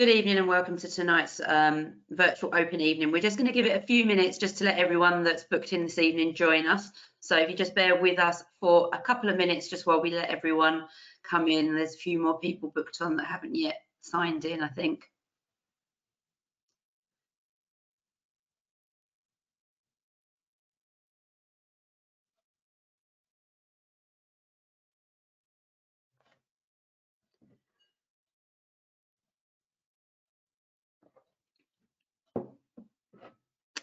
Good evening and welcome to tonight's um, virtual open evening. We're just going to give it a few minutes just to let everyone that's booked in this evening join us. So if you just bear with us for a couple of minutes just while we let everyone come in. There's a few more people booked on that haven't yet signed in, I think.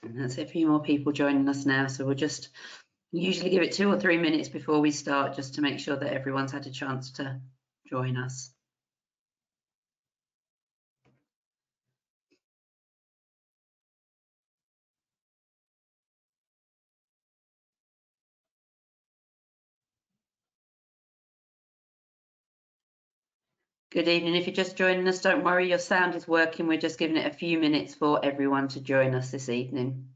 And that's a few more people joining us now. So we'll just usually give it two or three minutes before we start just to make sure that everyone's had a chance to join us. Good evening. If you're just joining us, don't worry, your sound is working. We're just giving it a few minutes for everyone to join us this evening.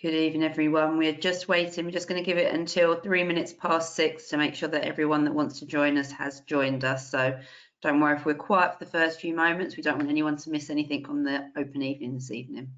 Good evening, everyone. We're just waiting. We're just going to give it until three minutes past six to make sure that everyone that wants to join us has joined us. So don't worry if we're quiet for the first few moments. We don't want anyone to miss anything on the open evening this evening.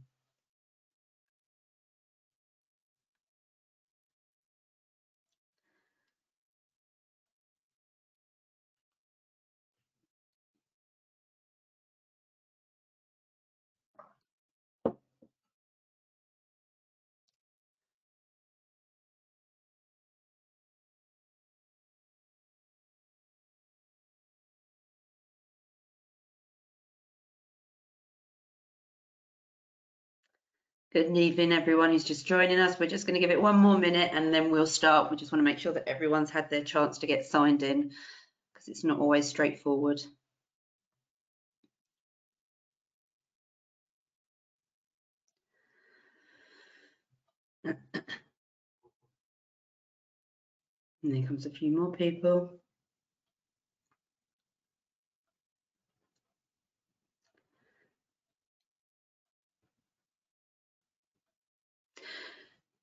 Good evening, everyone who's just joining us. We're just going to give it one more minute and then we'll start. We just want to make sure that everyone's had their chance to get signed in because it's not always straightforward. and there comes a few more people.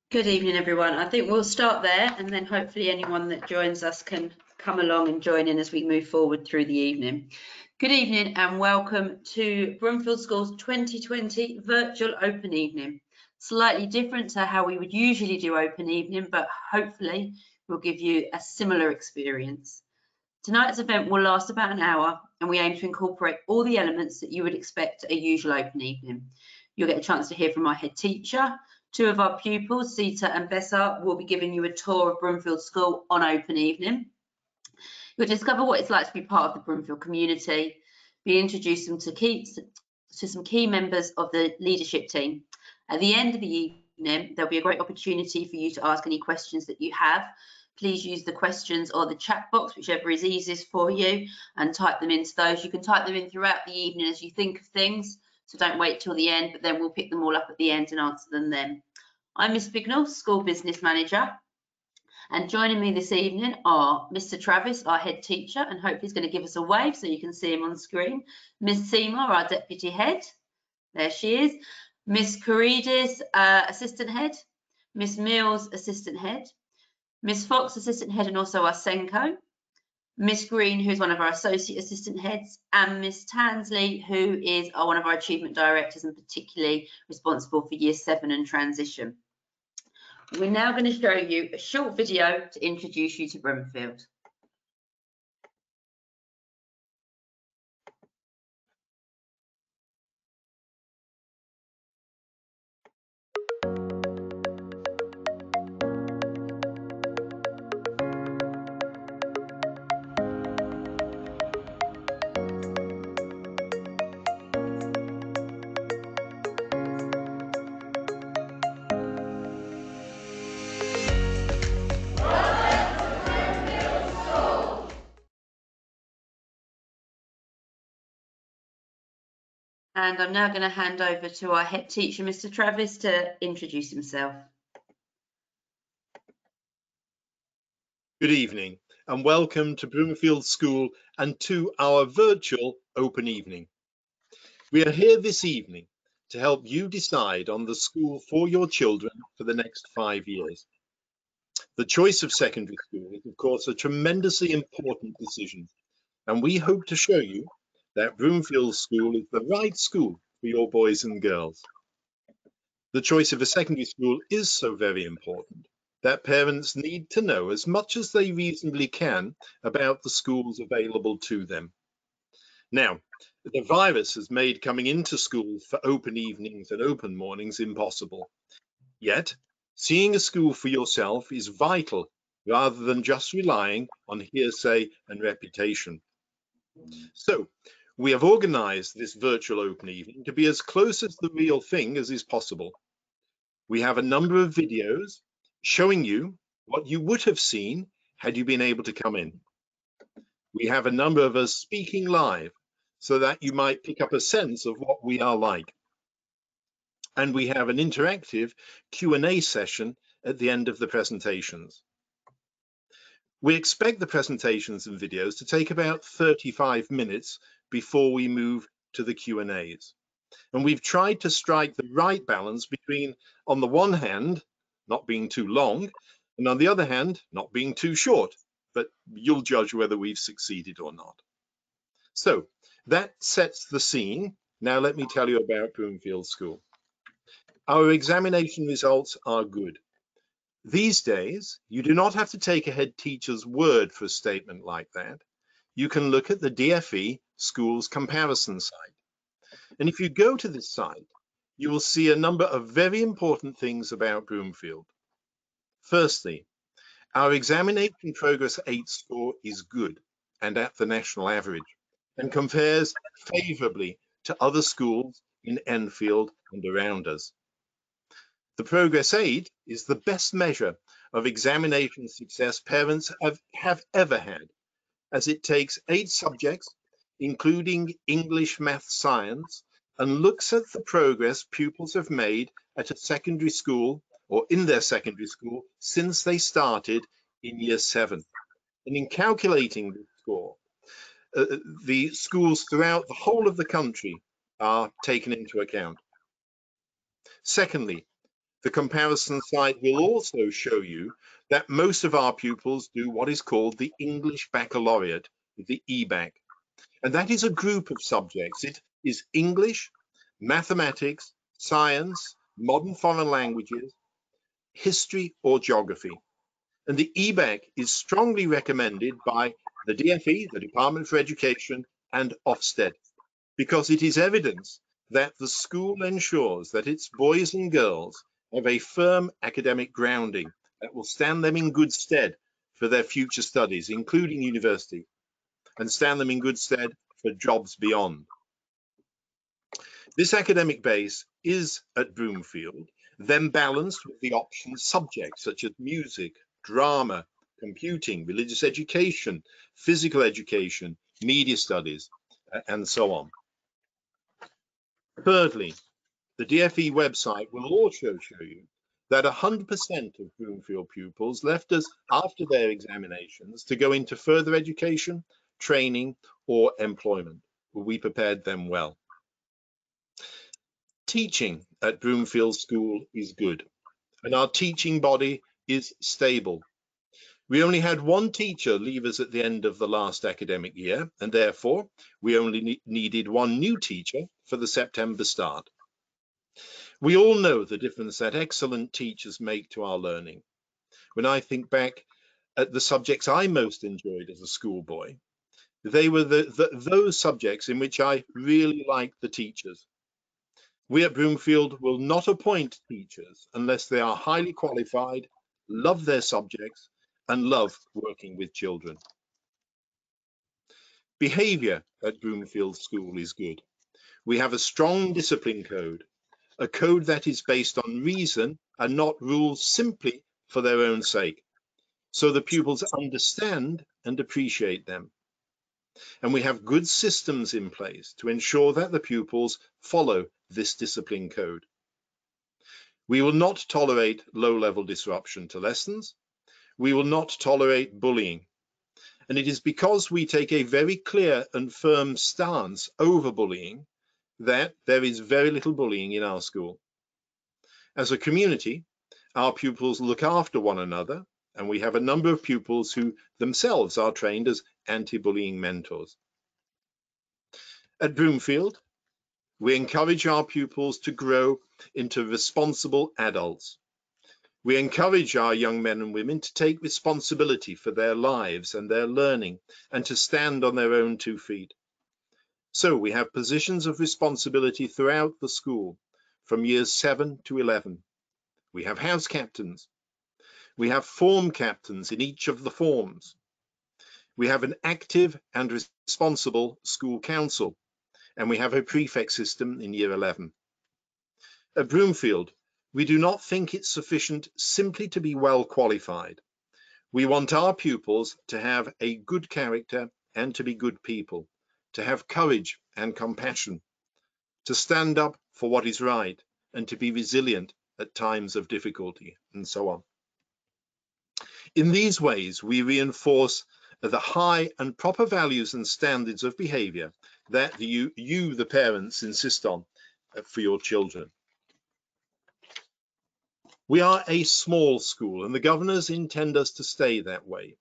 Good evening, everyone. I think we'll start there and then hopefully anyone that joins us can come along and join in as we move forward through the evening. Good evening and welcome to Broomfield School's 2020 virtual open evening. Slightly different to how we would usually do open evening, but hopefully we'll give you a similar experience. Tonight's event will last about an hour and we aim to incorporate all the elements that you would expect a usual open evening. You'll get a chance to hear from our head teacher, Two of our pupils, Sita and Bessa, will be giving you a tour of Broomfield School on open evening. You'll discover what it's like to be part of the Broomfield community, be introduced to, key, to some key members of the leadership team. At the end of the evening, there'll be a great opportunity for you to ask any questions that you have. Please use the questions or the chat box, whichever is easiest for you, and type them into those. You can type them in throughout the evening as you think of things. So don't wait till the end, but then we'll pick them all up at the end and answer them then. I'm Miss Bignell, School Business Manager. And joining me this evening are Mr. Travis, our head teacher, and hopefully he's going to give us a wave so you can see him on screen. Miss Seymour, our deputy head. There she is. Miss Carides, uh, assistant head. Miss Mills, assistant head. Miss Fox, assistant head, and also our SENCO. Miss Green, who's one of our associate assistant heads, and Miss Tansley, who is our, one of our achievement directors and particularly responsible for year seven and transition. We're now going to show you a short video to introduce you to Broomfield. And I'm now going to hand over to our head teacher, Mr. Travis, to introduce himself. Good evening and welcome to Broomfield School and to our virtual open evening. We are here this evening to help you decide on the school for your children for the next five years. The choice of secondary school is, of course, a tremendously important decision, and we hope to show you that Broomfield School is the right school for your boys and girls. The choice of a secondary school is so very important that parents need to know as much as they reasonably can about the schools available to them. Now, the virus has made coming into school for open evenings and open mornings impossible. Yet, seeing a school for yourself is vital rather than just relying on hearsay and reputation. So, we have organized this virtual open evening to be as close as the real thing as is possible. We have a number of videos showing you what you would have seen had you been able to come in. We have a number of us speaking live so that you might pick up a sense of what we are like. And we have an interactive Q&A session at the end of the presentations. We expect the presentations and videos to take about 35 minutes before we move to the Q&As. And we've tried to strike the right balance between, on the one hand, not being too long, and on the other hand, not being too short, but you'll judge whether we've succeeded or not. So that sets the scene. Now let me tell you about Broomfield School. Our examination results are good. These days, you do not have to take a head teacher's word for a statement like that. You can look at the DFE schools comparison site. And if you go to this site, you will see a number of very important things about Broomfield. Firstly, our examination progress 8 score is good and at the national average and compares favorably to other schools in Enfield and around us. The Progress 8 is the best measure of examination success parents have, have ever had, as it takes eight subjects, including English, Math, Science, and looks at the progress pupils have made at a secondary school or in their secondary school since they started in year seven. And in calculating the score, uh, uh, the schools throughout the whole of the country are taken into account. Secondly, the comparison site will also show you that most of our pupils do what is called the English Baccalaureate, the EBacc. And that is a group of subjects. It is English, mathematics, science, modern foreign languages, history or geography. And the EBacc is strongly recommended by the DFE, the Department for Education, and Ofsted, because it is evidence that the school ensures that its boys and girls have a firm academic grounding that will stand them in good stead for their future studies, including university, and stand them in good stead for jobs beyond. This academic base is at Broomfield, then balanced with the option subjects such as music, drama, computing, religious education, physical education, media studies, and so on. Thirdly, the DFE website will also show you that 100% of Broomfield pupils left us after their examinations to go into further education, training, or employment. We prepared them well. Teaching at Broomfield School is good, and our teaching body is stable we only had one teacher leave us at the end of the last academic year, and therefore we only ne needed one new teacher for the September start. We all know the difference that excellent teachers make to our learning. When I think back at the subjects I most enjoyed as a schoolboy, they were the, the, those subjects in which I really liked the teachers. We at Broomfield will not appoint teachers unless they are highly qualified, love their subjects, and love working with children. Behaviour at Broomfield School is good. We have a strong discipline code, a code that is based on reason and not rules simply for their own sake, so the pupils understand and appreciate them. and we have good systems in place to ensure that the pupils follow this discipline code. We will not tolerate low-level disruption to lessons. We will not tolerate bullying. And it is because we take a very clear and firm stance over bullying that there is very little bullying in our school. As a community, our pupils look after one another, and we have a number of pupils who themselves are trained as anti-bullying mentors. At Broomfield, we encourage our pupils to grow into responsible adults. We encourage our young men and women to take responsibility for their lives and their learning and to stand on their own two feet. So we have positions of responsibility throughout the school from years 7 to 11. We have house captains. We have form captains in each of the forms. We have an active and responsible school council, and we have a prefect system in year 11. At Broomfield, we do not think it's sufficient simply to be well qualified. We want our pupils to have a good character and to be good people to have courage and compassion, to stand up for what is right, and to be resilient at times of difficulty, and so on. In these ways, we reinforce the high and proper values and standards of behavior that you, you the parents, insist on for your children. We are a small school and the governors intend us to stay that way.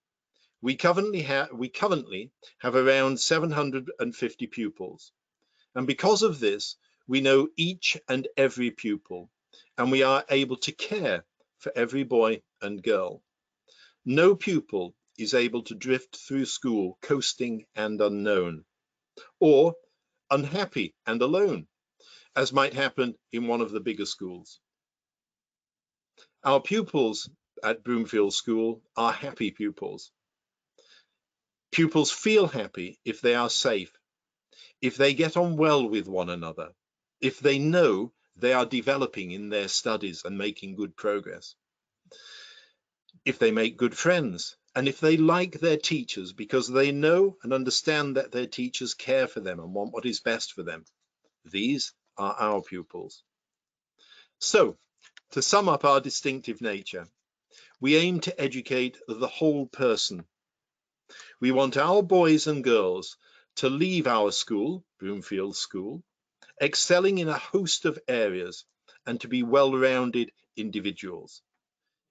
We currently, have we currently have around 750 pupils. And because of this, we know each and every pupil, and we are able to care for every boy and girl. No pupil is able to drift through school coasting and unknown, or unhappy and alone, as might happen in one of the bigger schools. Our pupils at Broomfield School are happy pupils. Pupils feel happy if they are safe, if they get on well with one another, if they know they are developing in their studies and making good progress, if they make good friends, and if they like their teachers because they know and understand that their teachers care for them and want what is best for them. These are our pupils. So, to sum up our distinctive nature, we aim to educate the whole person we want our boys and girls to leave our school, Broomfield School, excelling in a host of areas and to be well-rounded individuals.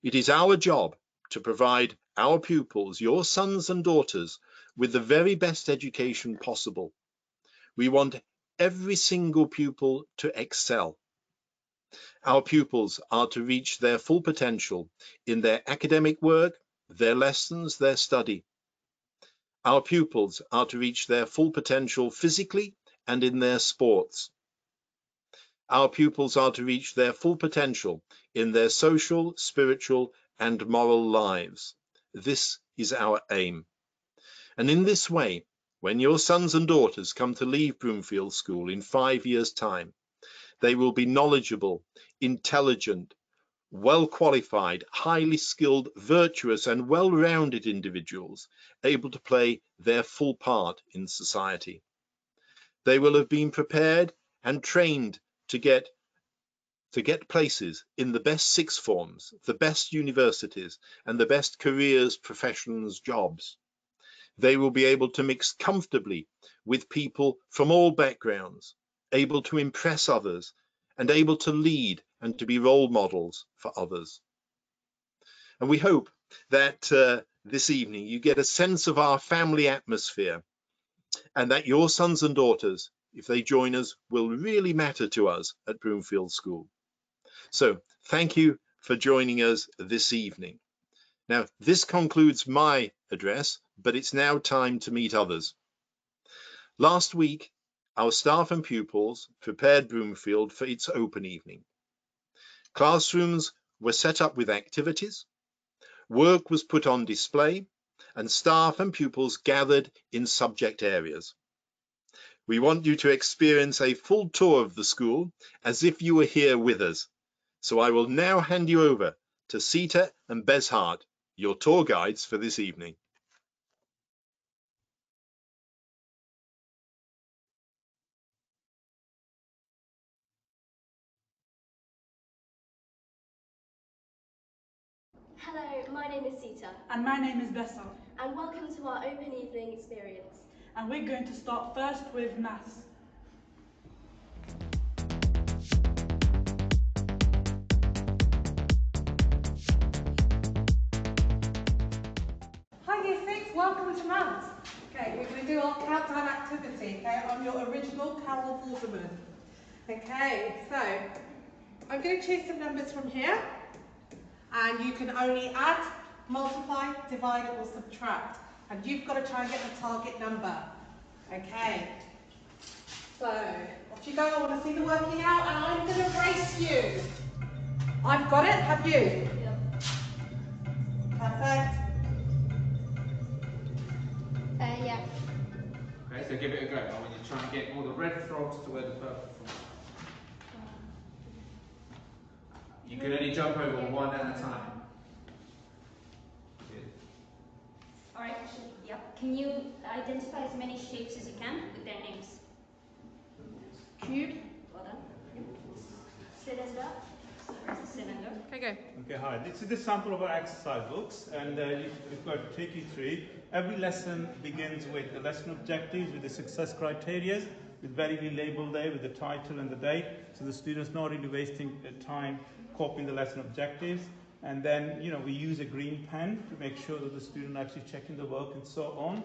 It is our job to provide our pupils, your sons and daughters, with the very best education possible. We want every single pupil to excel. Our pupils are to reach their full potential in their academic work, their lessons, their study. Our pupils are to reach their full potential physically and in their sports. Our pupils are to reach their full potential in their social, spiritual and moral lives. This is our aim. And in this way, when your sons and daughters come to leave Broomfield School in five years' time, they will be knowledgeable, intelligent, well qualified, highly skilled, virtuous and well-rounded individuals able to play their full part in society. They will have been prepared and trained to get to get places in the best sixth forms, the best universities and the best careers, professions, jobs. They will be able to mix comfortably with people from all backgrounds, able to impress others and able to lead and to be role models for others. And we hope that uh, this evening you get a sense of our family atmosphere and that your sons and daughters, if they join us, will really matter to us at Broomfield School. So thank you for joining us this evening. Now, this concludes my address, but it's now time to meet others. Last week, our staff and pupils prepared Broomfield for its open evening. Classrooms were set up with activities, work was put on display, and staff and pupils gathered in subject areas. We want you to experience a full tour of the school as if you were here with us. So I will now hand you over to Sita and Bezhart, your tour guides for this evening. And my name is Bessa. and welcome to our open evening experience. And we're going to start first with maths. Hi Year 6, welcome to maths. Okay, we're going to do our countdown activity, okay, I'm your original Carol Vorderman. Okay, so I'm going to choose some numbers from here and you can only add, multiply, divide or subtract and you've got to try and get the target number. Okay, so off you go, I want to see the working out and I'm going to race you. I've got it, have you? Perfect. Uh, yeah. Okay, so give it a go. I want you to try and get all the red frogs to where the purple frogs are. You can only jump over one at a time. Good. All right. Yep. Can you identify as many shapes as you can with their names? Cube. Well done. Cylinder. Cylinder? Okay, go. Okay, hi. This is the sample of our exercise books, and uh, you- we've got to take you through. Every lesson begins with the lesson objectives, with the success criteria, with very labeled there with the title and the date, so the students not really wasting uh, time copying the lesson objectives. And then, you know, we use a green pen to make sure that the student actually checking the work and so on.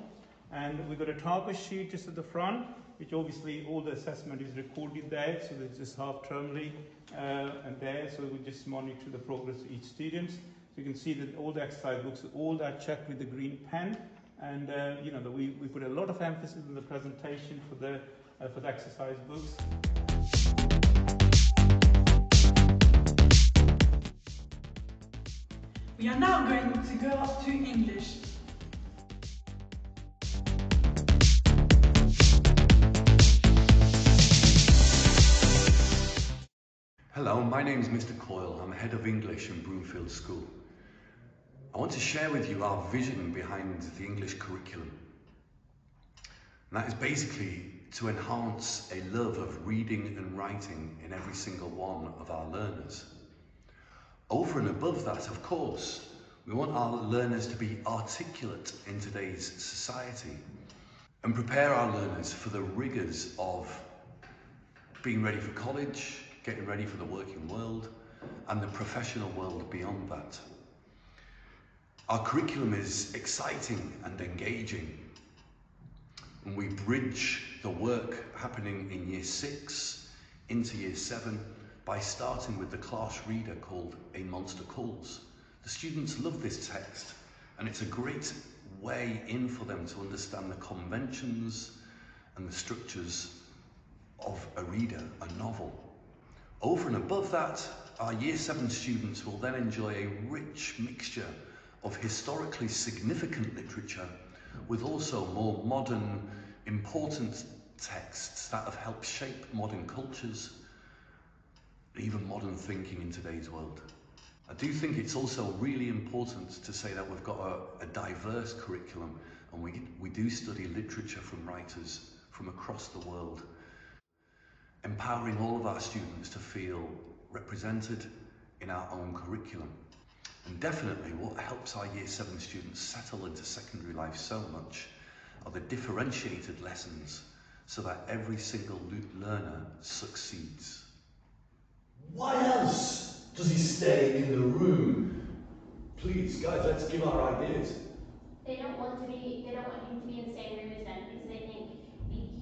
And we've got a target sheet just at the front, which obviously all the assessment is recorded there, so there's just half termly uh, and there, so we just monitor the progress of each student. So you can see that all the exercise books, all are checked with the green pen, and uh, you know that we, we put a lot of emphasis in the presentation for the uh, for the exercise books. We are now going to go up to English. Hello, my name is Mr. Coyle. I'm head of English in Broomfield School. I want to share with you our vision behind the English curriculum. And that is basically to enhance a love of reading and writing in every single one of our learners. Over and above that, of course, we want our learners to be articulate in today's society and prepare our learners for the rigours of being ready for college, getting ready for the working world, and the professional world beyond that. Our curriculum is exciting and engaging, and we bridge the work happening in year six into year seven by starting with the class reader called A Monster Calls. The students love this text, and it's a great way in for them to understand the conventions and the structures of a reader, a novel. Over and above that, our Year 7 students will then enjoy a rich mixture of historically significant literature with also more modern, important texts that have helped shape modern cultures, even modern thinking in today's world. I do think it's also really important to say that we've got a, a diverse curriculum and we, we do study literature from writers from across the world empowering all of our students to feel represented in our own curriculum. And definitely what helps our Year 7 students settle into secondary life so much are the differentiated lessons so that every single learner succeeds. Why else does he stay in the room? Please, guys, let's give our ideas. They don't want to be. They don't want him to be in the same room as them because they think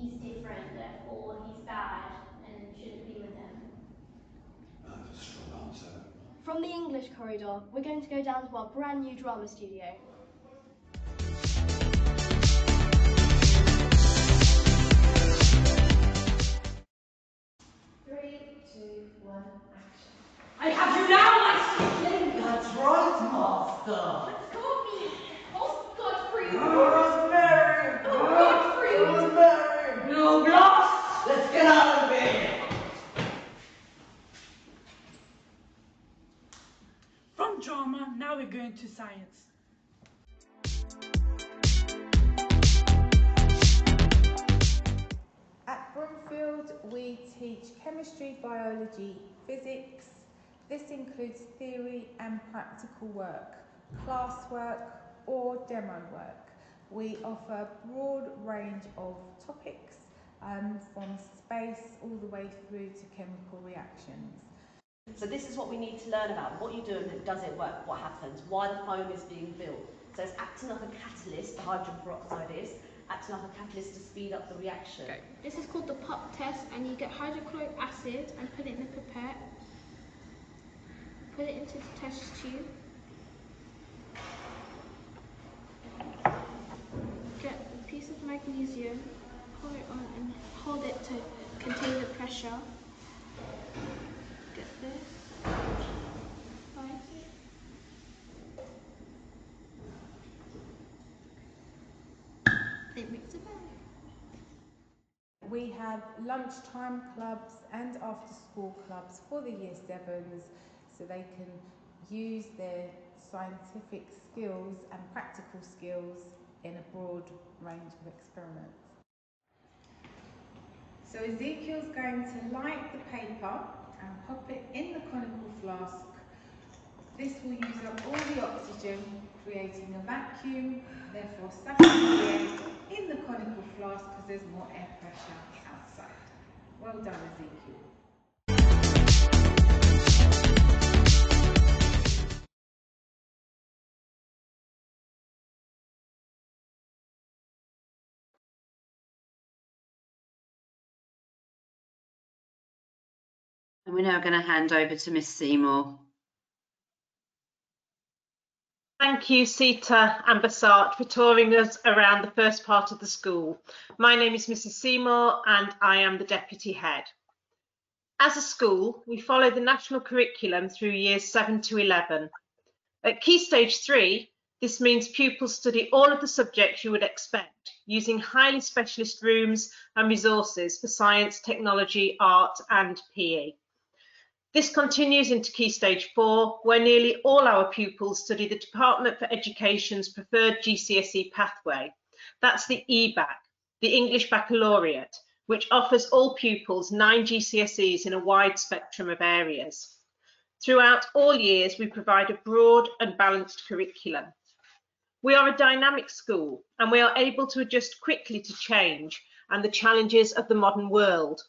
he's different, therefore he's bad and shouldn't be with them. Ah, that's a strong answer. From the English corridor, we're going to go down to our brand new drama studio. One, action. I have you now, my biology, physics. This includes theory and practical work. classwork or demo work. We offer a broad range of topics um, from space all the way through to chemical reactions. So this is what we need to learn about. What you do and does it work? What happens? Why the foam is being built. So it's acting like a catalyst, the hydrogen peroxide is, acting like a catalyst to speed up the reaction. Okay. This is called the pop test and you get hydrochloric acid and put it in the pipette. Put it into the test tube. Get a piece of magnesium, pour it on and hold it to contain the pressure. Get this. Right. It makes it better. We have lunchtime clubs and after school clubs for the year sevens so they can use their scientific skills and practical skills in a broad range of experiments. So Ezekiel's going to light the paper and pop it in the conical flask. This will use up all the oxygen, creating a vacuum, therefore sucking the air in the conical flask because there's more air pressure outside. Well done, Ezekiel. And we're now going to hand over to Miss Seymour. Thank you, Sita and Basart, for touring us around the first part of the school. My name is Mrs Seymour and I am the Deputy Head. As a school, we follow the national curriculum through years 7 to 11. At Key Stage 3, this means pupils study all of the subjects you would expect, using highly specialist rooms and resources for science, technology, art and PE. This continues into Key Stage 4, where nearly all our pupils study the Department for Education's preferred GCSE pathway. That's the EBacc, the English Baccalaureate, which offers all pupils nine GCSEs in a wide spectrum of areas. Throughout all years, we provide a broad and balanced curriculum. We are a dynamic school and we are able to adjust quickly to change and the challenges of the modern world.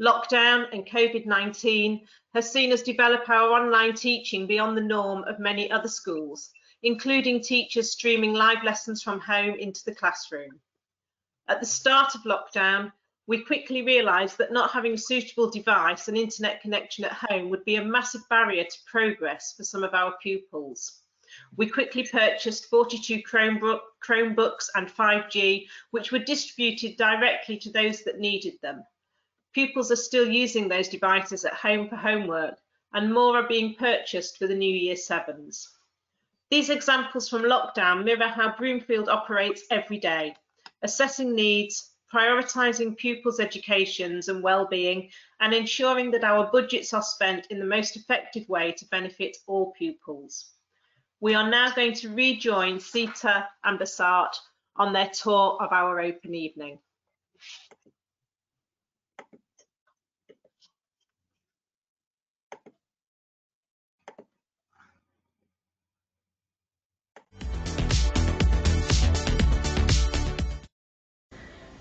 Lockdown and COVID-19 has seen us develop our online teaching beyond the norm of many other schools, including teachers streaming live lessons from home into the classroom. At the start of lockdown, we quickly realised that not having a suitable device and internet connection at home would be a massive barrier to progress for some of our pupils. We quickly purchased 42 Chromebook, Chromebooks and 5G, which were distributed directly to those that needed them. Pupils are still using those devices at home for homework, and more are being purchased for the new year sevens. These examples from lockdown mirror how Broomfield operates every day, assessing needs, prioritising pupils' educations and well-being, and ensuring that our budgets are spent in the most effective way to benefit all pupils. We are now going to rejoin Sita and Basart on their tour of our open evening.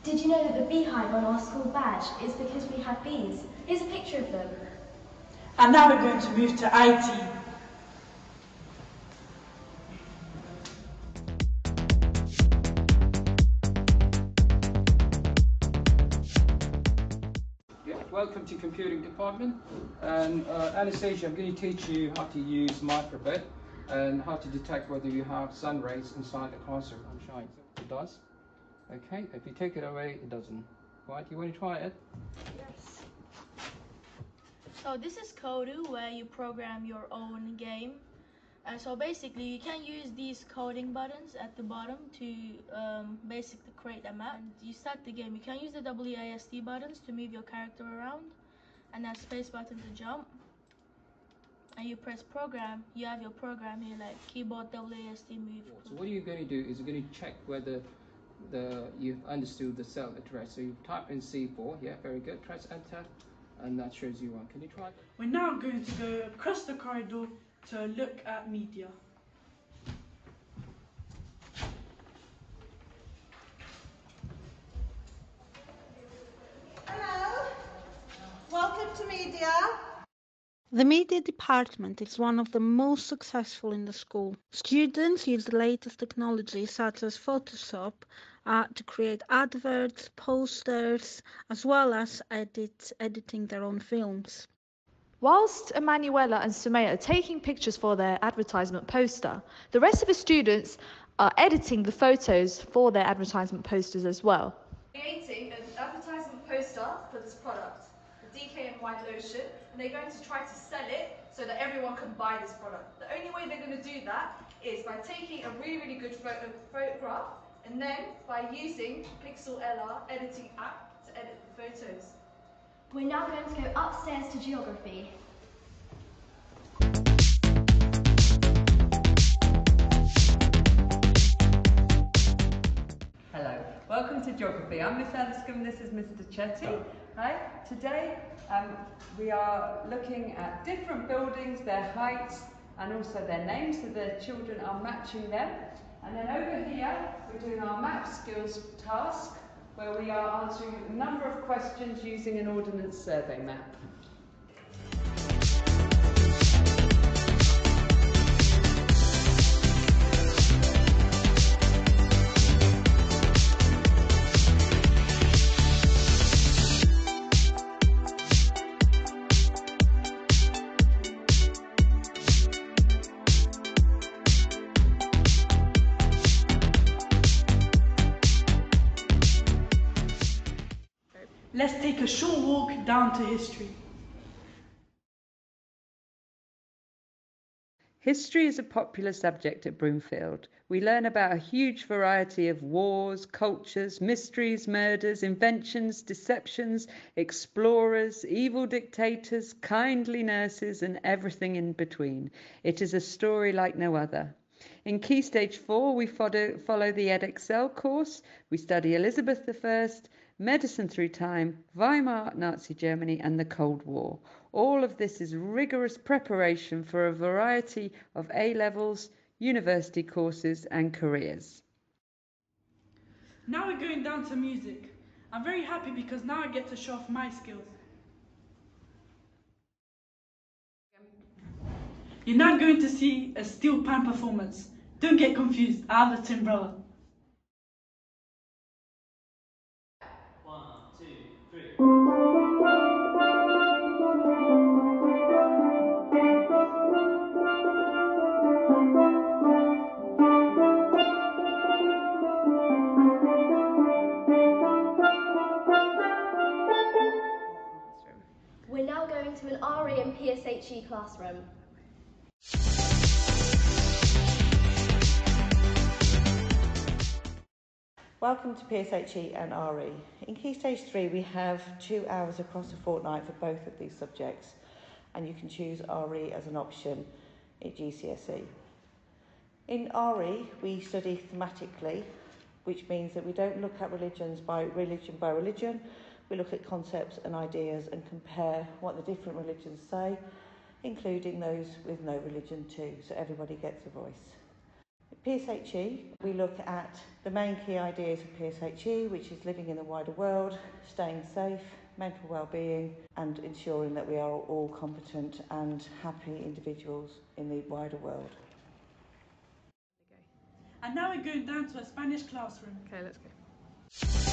Did you know that the beehive on our school badge is because we have bees? Here's a picture of them. And now we're going to move to IT. Yeah, welcome to computing department. And uh, Anastasia, I'm going to teach you how to use microbit and how to detect whether you have sun rays inside the classroom. I'm showing it does. Okay, if you take it away, it doesn't. Right, you want to try it? Yes. So this is Kodu where you program your own game. And so basically you can use these coding buttons at the bottom to um, basically create a map. And you start the game. You can use the WASD buttons to move your character around and that space button to jump. And you press program, you have your program here like keyboard WASD move. So what are you're going to do is you're going to check whether the you've understood the cell address. So you type in C4. Yeah, very good. Press enter, and that shows you one. Can you try? We're now going to go across the corridor to look at media. Hello. Welcome to media. The media department is one of the most successful in the school. Students use the latest technology such as Photoshop uh, to create adverts, posters, as well as edit, editing their own films. Whilst Emanuela and Sumaya are taking pictures for their advertisement poster, the rest of the students are editing the photos for their advertisement posters as well. Creating an advertisement poster for this product, the DKNY lotion, and they're going to try to sell it so that everyone can buy this product. The only way they're going to do that is by taking a really, really good photo, photograph and then by using Pixel LR editing app to edit the photos. We're now going to go upstairs to geography. Welcome to Geography. I'm Miss Anscombe, this is Mr Chetty. Hi, today um, we are looking at different buildings, their heights and also their names, so the children are matching them. And then over here, we're doing our map skills task, where we are answering a number of questions using an ordnance survey map. History. History is a popular subject at Broomfield. We learn about a huge variety of wars, cultures, mysteries, murders, inventions, deceptions, explorers, evil dictators, kindly nurses, and everything in between. It is a story like no other. In Key Stage 4, we follow, follow the EdExcel course. We study Elizabeth I, Medicine Through Time, Weimar Nazi Germany, and the Cold War. All of this is rigorous preparation for a variety of A levels, university courses, and careers. Now we're going down to music. I'm very happy because now I get to show off my skills. You're now going to see a steel pan performance. Don't get confused, I have a twin PSHE classroom. Welcome to PSHE and RE. In Key Stage 3 we have two hours across a fortnight for both of these subjects and you can choose RE as an option at GCSE. In RE we study thematically which means that we don't look at religions by religion by religion we look at concepts and ideas and compare what the different religions say including those with no religion too so everybody gets a voice. PSHE, we look at the main key ideas of PSHE, which is living in the wider world, staying safe, mental well-being, and ensuring that we are all competent and happy individuals in the wider world. And now we're going down to a Spanish classroom. Okay, let's go.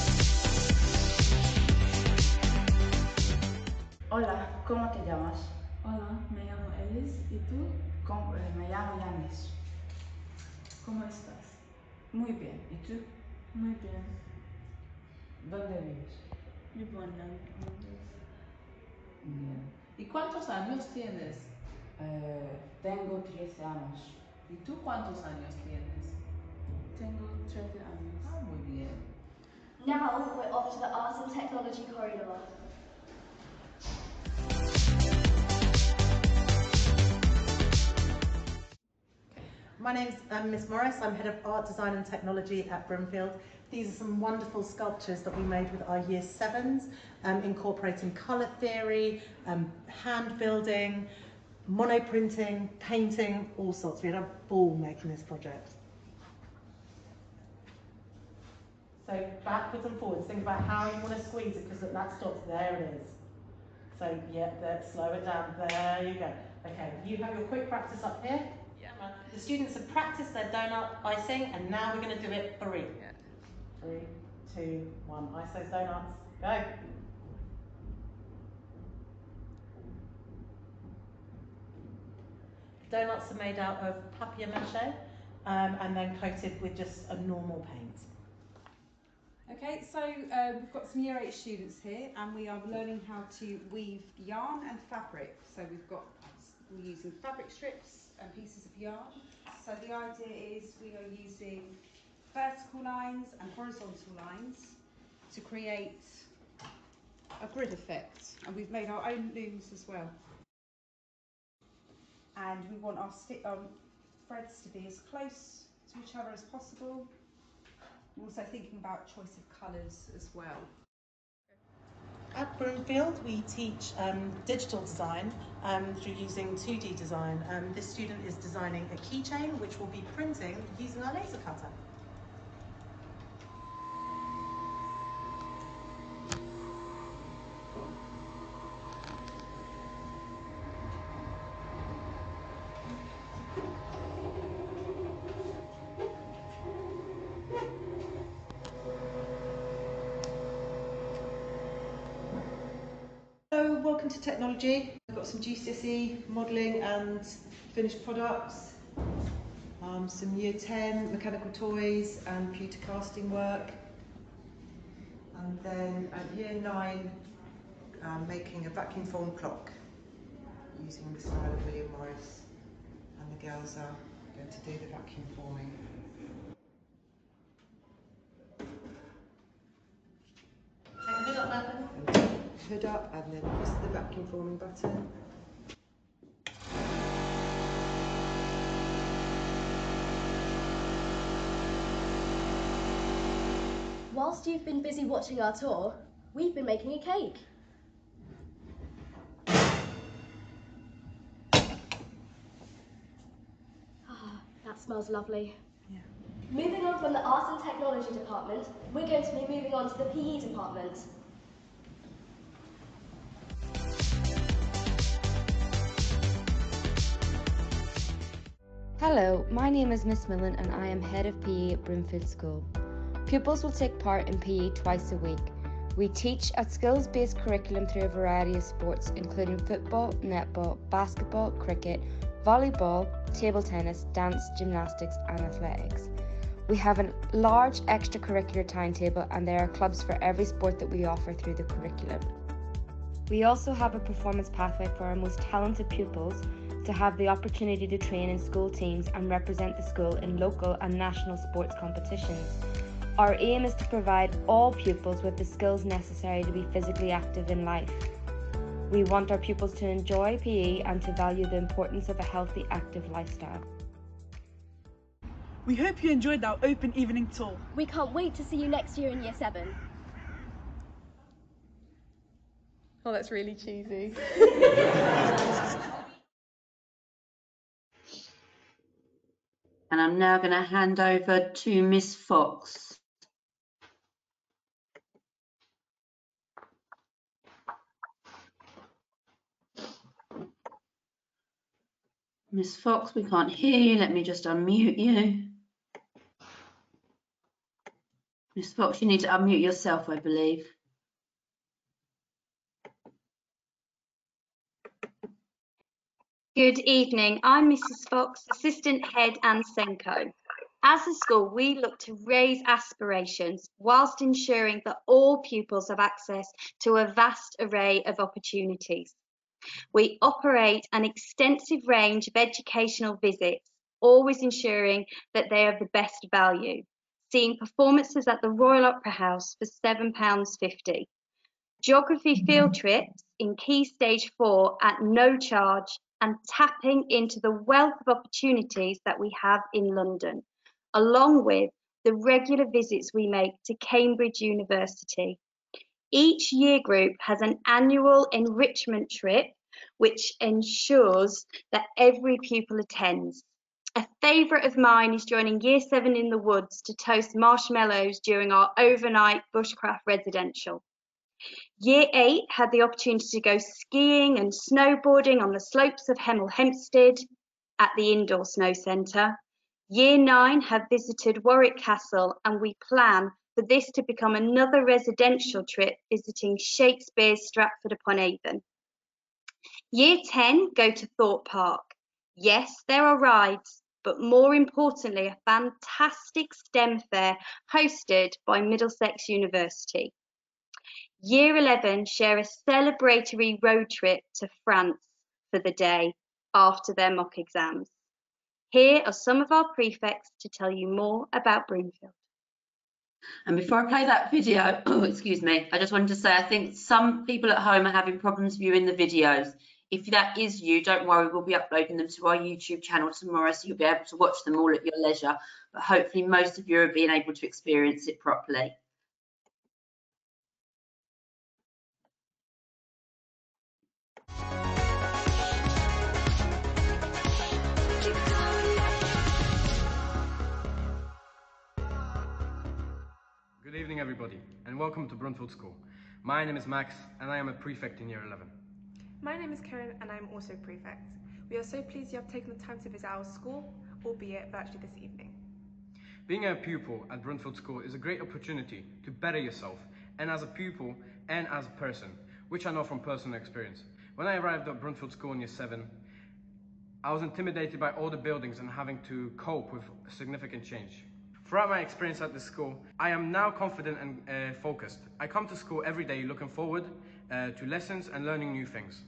Hola, ¿cómo te llamas? Hola, me llamo Elis. ¿Y tú? ¿Cómo- eh, me llamo Yanis. ¿Cómo estás? Muy bien. ¿Y tú? Muy bien. ¿Dónde vives? Vivo en Londres. Bien. ¿Y cuántos años tienes? Eh, tengo 13 años. ¿Y tú cuántos años tienes? Tengo 13 años. Ah, muy bien. Now we're off to the Arts and Technology corridor. My name's um, Miss Morris. I'm Head of Art, Design and Technology at Broomfield. These are some wonderful sculptures that we made with our Year 7s, um, incorporating colour theory, um, hand building, monoprinting, painting, all sorts. We had a ball making this project. So backwards and forwards, think about how you want to squeeze it because that stops, there it is. So yeah, there, slow it down. There you go. Okay, you have your quick practice up here. Yeah. The students have practiced their donut icing, and now we're going to do it for real. Yeah. Three, two, one. Ice those donuts. Go. Donuts are made out of papier-mâché um, and then coated with just a normal paint. Okay, so uh, we've got some Year 8 students here and we are learning how to weave yarn and fabric. So we've got, we're using fabric strips and pieces of yarn. So the idea is we are using vertical lines and horizontal lines to create a grid effect. And we've made our own looms as well. And we want our um, threads to be as close to each other as possible also thinking about choice of colours as well. At Broomfield, we teach um, digital design um, through using 2D design. Um, this student is designing a keychain which will be printing using our laser cutter. welcome to technology. We've got some GCSE modelling and finished products, um, some year 10 mechanical toys and pewter casting work, and then at year 9 um, making a vacuum form clock using the style of William Morris and the girls are going to do the vacuum forming. Take hood up and then press the vacuum forming button. Whilst you've been busy watching our tour, we've been making a cake. Ah, that smells lovely. Yeah. Moving on from the Arts and Technology department, we're going to be moving on to the PE department. Hello, my name is Miss Millen and I am Head of PE at Broomfield School. Pupils will take part in PE twice a week. We teach a skills based curriculum through a variety of sports, including football, netball, basketball, cricket, volleyball, table tennis, dance, gymnastics, and athletics. We have a large extracurricular timetable, and there are clubs for every sport that we offer through the curriculum. We also have a performance pathway for our most talented pupils to have the opportunity to train in school teams and represent the school in local and national sports competitions. Our aim is to provide all pupils with the skills necessary to be physically active in life. We want our pupils to enjoy PE and to value the importance of a healthy, active lifestyle. We hope you enjoyed our open evening tour. We can't wait to see you next year in Year 7. Oh, that's really cheesy. And I'm now going to hand over to Miss Fox. Miss Fox, we can't hear you. Let me just unmute you. Miss Fox, you need to unmute yourself, I believe. Good evening. I'm Mrs. Fox, Assistant Head and SENCO. As a school, we look to raise aspirations whilst ensuring that all pupils have access to a vast array of opportunities. We operate an extensive range of educational visits, always ensuring that they are the best value, seeing performances at the Royal Opera House for £7.50, geography field trips in Key Stage 4 at no charge and tapping into the wealth of opportunities that we have in London, along with the regular visits we make to Cambridge University. Each year group has an annual enrichment trip which ensures that every pupil attends. A favourite of mine is joining Year 7 in the woods to toast marshmallows during our overnight bushcraft residential. Year 8 had the opportunity to go skiing and snowboarding on the slopes of Hemel Hempstead at the Indoor Snow Centre. Year 9 have visited Warwick Castle and we plan for this to become another residential trip visiting Shakespeare's Stratford upon Avon. Year 10 go to Thorpe Park. Yes, there are rides, but more importantly, a fantastic STEM fair hosted by Middlesex University. Year 11 share a celebratory road trip to France for the day after their mock exams. Here are some of our prefects to tell you more about Broomfield. And before I play that video, oh, excuse me, I just wanted to say I think some people at home are having problems viewing the videos. If that is you, don't worry, we'll be uploading them to our YouTube channel tomorrow, so you'll be able to watch them all at your leisure. But hopefully most of you are being able to experience it properly. Good evening, everybody, and welcome to Broomfield School. My name is Max, and I am a prefect in Year 11. My name is Karen, and I'm also prefect. We are so pleased you have taken the time to visit our school, albeit virtually this evening. Being a pupil at Broomfield School is a great opportunity to better yourself, and as a pupil and as a person, which I know from personal experience. When I arrived at Broomfield School in Year 7, I was intimidated by all the buildings and having to cope with significant change. Throughout my experience at the school, I am now confident and uh, focused. I come to school every day looking forward uh, to lessons and learning new things.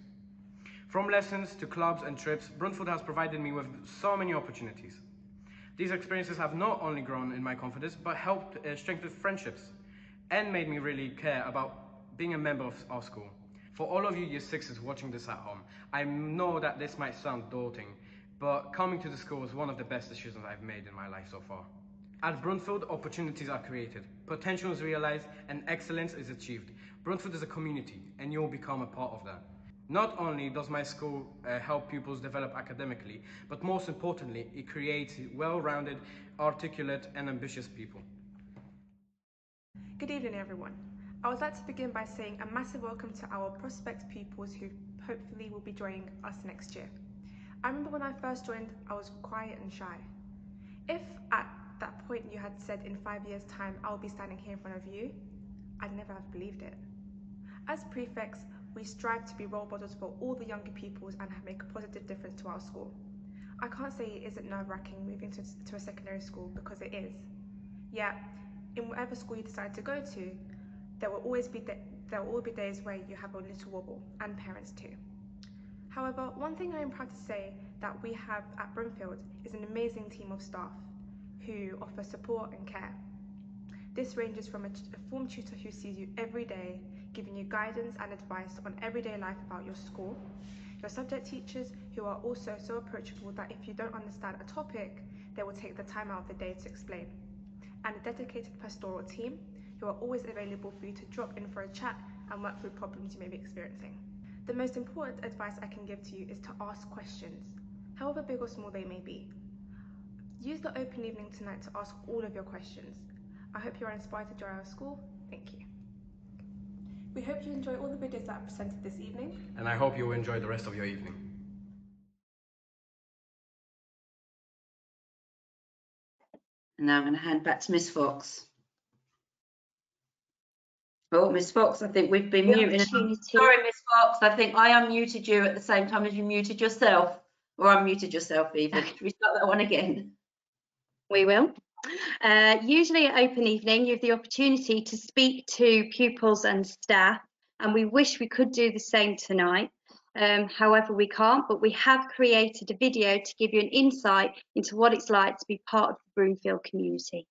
From lessons to clubs and trips, Broomfield has provided me with so many opportunities. These experiences have not only grown in my confidence, but helped uh, strengthen friendships and made me really care about being a member of our school. For all of you year sixes watching this at home, I know that this might sound daunting, but coming to the school was one of the best decisions I've made in my life so far. At Broomfield, opportunities are created, potential is realized, and excellence is achieved. Broomfield is a community, and you'll become a part of that. Not only does my school uh, help pupils develop academically, but most importantly, it creates well-rounded, articulate, and ambitious people. Good evening, everyone. I would like to begin by saying a massive welcome to our prospect pupils who hopefully will be joining us next year. I remember when I first joined, I was quiet and shy. If at that point you had said in five years' time I'll be standing here in front of you, I'd never have believed it. As prefects, we strive to be role models for all the younger pupils and make a positive difference to our school. I can't say it isn't nerve-wracking moving to, to a secondary school because it is. Yet, in whatever school you decide to go to, there will always be there will always be days where you have a little wobble, and parents too. However, one thing I am proud to say that we have at Broomfield is an amazing team of staff who offer support and care. This ranges from a, form tutor who sees you every day, giving you guidance and advice on everyday life about your school, your subject teachers who are also so approachable that if you don't understand a topic, they will take the time out of the day to explain, and a dedicated pastoral team who are always available for you to drop in for a chat and work through problems you may be experiencing. The most important advice I can give to you is to ask questions, however big or small they may be. Use the open evening tonight to ask all of your questions. I hope you are inspired to join our school. Thank you. We hope you enjoy all the videos that are presented this evening. And I hope you will enjoy the rest of your evening. And now I'm going to hand back to Miss Fox. Oh, Miss Fox, I think we've been muted. Sorry, Miss Fox, I think I unmuted you at the same time as you muted yourself, or unmuted yourself even. Should we start that one again? We will. Uh, usually at open evening, you have the opportunity to speak to pupils and staff, and we wish we could do the same tonight. Um, however, we can't, but we have created a video to give you an insight into what it's like to be part of the Broomfield community.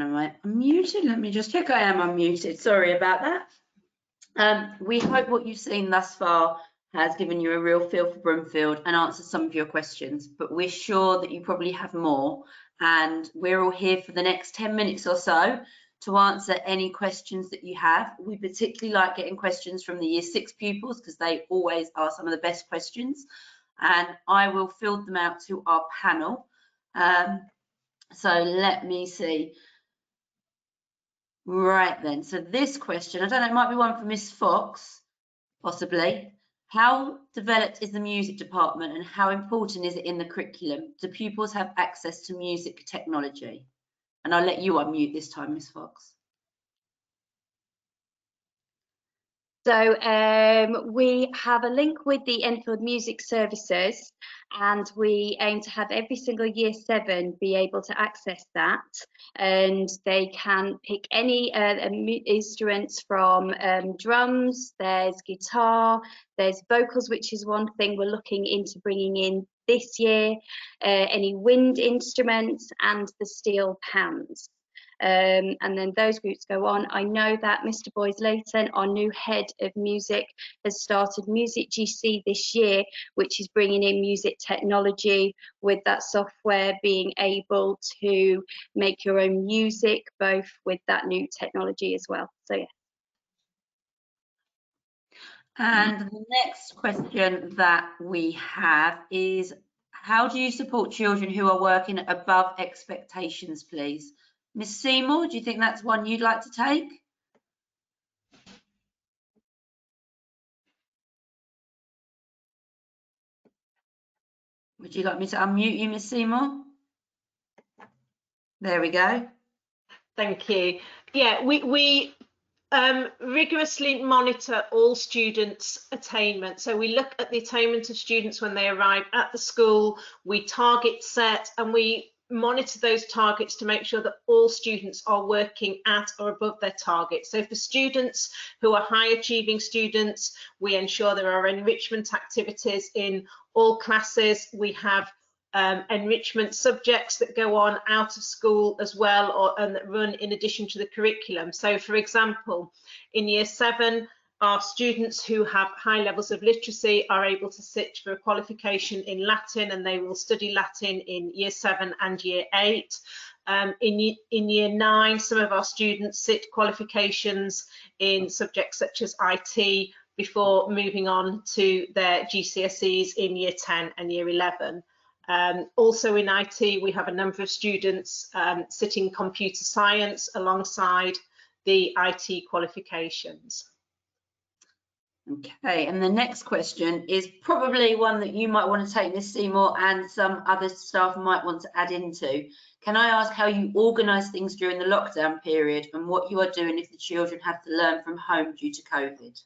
Am I unmuted? Let me just check I am unmuted. Sorry about that. Um, we hope what you've seen thus far has given you a real feel for Broomfield and answered some of your questions, but we're sure that you probably have more and we're all here for the next 10 minutes or so to answer any questions that you have. We particularly like getting questions from the year six pupils because they always are some of the best questions and I will field them out to our panel. Um, so let me see. Right then, so this question, I don't know, it might be one for Miss Fox, possibly. How developed is the music department and how important is it in the curriculum? Do pupils have access to music technology? And I'll let you unmute this time, Miss Fox. So um, we have a link with the Enfield Music Services and we aim to have every single year seven be able to access that. And they can pick any uh, instruments from um, drums, there's guitar, there's vocals which is one thing we're looking into bringing in this year, uh, any wind instruments and the steel pans um, and then those groups go on. I know that Mr. Boys Layton, our new head of music, has started Music GC this year, which is bringing in music technology with that software being able to make your own music, both with that new technology as well. So yeah. And the next question that we have is, how do you support children who are working above expectations, please? Miss Seymour, do you think that's one you'd like to take? Would you like me to unmute you, Miss Seymour? There we go. Thank you. Yeah, we, we um, rigorously monitor all students' attainment. So we look at the attainment of students when they arrive at the school, we target set and we monitor those targets to make sure that all students are working at or above their target. So for students who are high achieving students, we ensure there are enrichment activities in all classes. We have um, enrichment subjects that go on out of school as well or and that run in addition to the curriculum. So for example, in year seven, our students who have high levels of literacy are able to sit for a qualification in Latin and they will study Latin in year seven and year eight. Um, in, in year nine, some of our students sit qualifications in subjects such as IT before moving on to their GCSEs in year 10 and year 11. Um, also in IT, we have a number of students um, sitting computer science alongside the IT qualifications. Okay, and the next question is probably one that you might want to take, Miss Seymour, and some other staff might want to add into. Can I ask how you organise things during the lockdown period and what you are doing if the children have to learn from home due to COVID?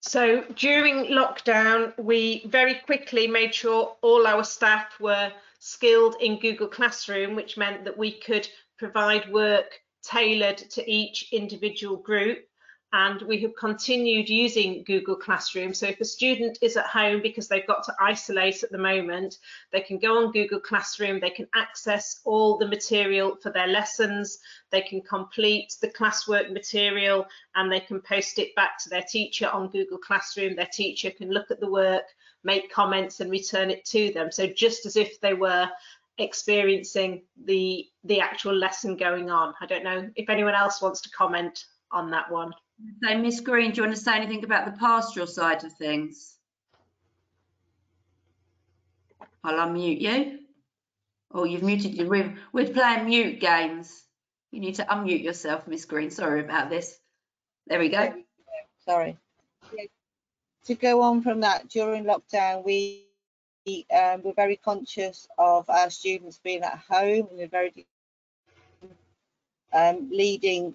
So during lockdown, we very quickly made sure all our staff were skilled in Google Classroom, which meant that we could provide work tailored to each individual group and we have continued using Google Classroom. So if a student is at home because they've got to isolate at the moment, they can go on Google Classroom, they can access all the material for their lessons, they can complete the classwork material and they can post it back to their teacher on Google Classroom. Their teacher can look at the work, make comments and return it to them. So just as if they were experiencing the the actual lesson going on. I don't know if anyone else wants to comment on that one. So, Miss Green, do you want to say anything about the pastoral side of things? I'll unmute you. Oh, you've muted you. We're, we're playing mute games. You need to unmute yourself, Miss Green. Sorry about this. There we go. Sorry. To go on from that, during lockdown, we um, were very conscious of our students being at home and we're very um, leading